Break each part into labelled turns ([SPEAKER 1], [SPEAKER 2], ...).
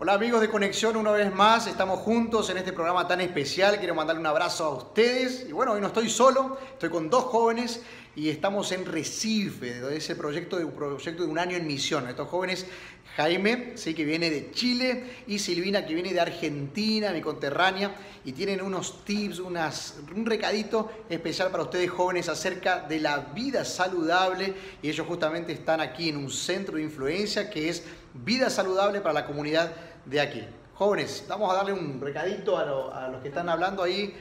[SPEAKER 1] Hola amigos de Conexión, una vez más estamos juntos en este programa tan especial. Quiero mandarle un abrazo a ustedes. Y bueno, hoy no estoy solo, estoy con dos jóvenes y estamos en Recife, de ese proyecto de un proyecto de un año en misión. Estos jóvenes, Jaime, sí que viene de Chile, y Silvina, que viene de Argentina, mi conterránea, y tienen unos tips, un recadito especial para ustedes jóvenes acerca de la vida saludable. Y ellos justamente están aquí en un centro de influencia que es Vida Saludable para la comunidad de aquí. Jóvenes, vamos a darle un recadito a, los que están hablando ahí,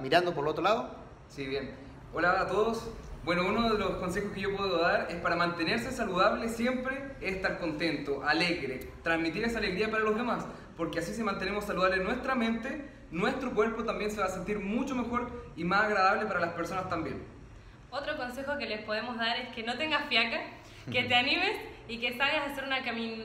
[SPEAKER 1] mirando por el otro lado.
[SPEAKER 2] Sí, bien. Hola a todos. Bueno, uno de los consejos que yo puedo dar es para mantenerse saludable siempre estar contento, alegre, transmitir esa alegría para los demás, porque así si mantenemos saludable nuestra mente, nuestro cuerpo también se va a sentir mucho mejor y más agradable para las personas también.
[SPEAKER 3] Otro consejo que les podemos dar es que no tengas fiaca, que te animes y que salgas a hacer una,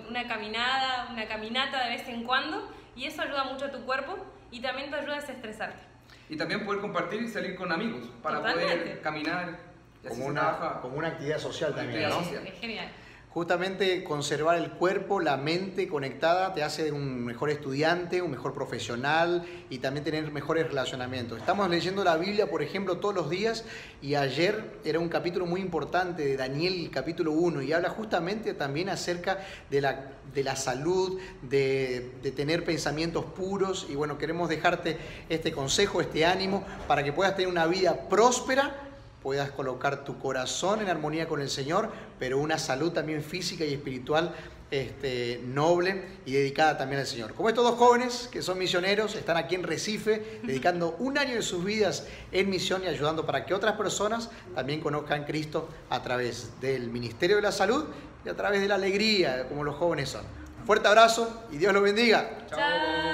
[SPEAKER 3] una caminada, una caminata de vez en cuando y eso ayuda mucho a tu cuerpo y también te ayuda a desestresarte.
[SPEAKER 2] Y también poder compartir y salir con amigos para poder caminar.
[SPEAKER 1] como, una, como una actividad social también. ¿no?
[SPEAKER 3] Es genial.
[SPEAKER 1] Justamente conservar el cuerpo, la mente conectada te hace un mejor estudiante, un mejor profesional y también tener mejores relacionamientos. Estamos leyendo la Biblia, por ejemplo, todos los días y ayer era un capítulo muy importante de Daniel, capítulo 1, y habla justamente también acerca de la, de la salud, de, de tener pensamientos puros y bueno, queremos dejarte este consejo, este ánimo para que puedas tener una vida próspera puedas colocar tu corazón en armonía con el Señor, pero una salud también física y espiritual este, noble y dedicada también al Señor. Como estos dos jóvenes que son misioneros, están aquí en Recife, dedicando un año de sus vidas en misión y ayudando para que otras personas también conozcan a Cristo a través del Ministerio de la Salud y a través de la alegría, como los jóvenes son. Fuerte abrazo y Dios los bendiga.
[SPEAKER 3] Chao.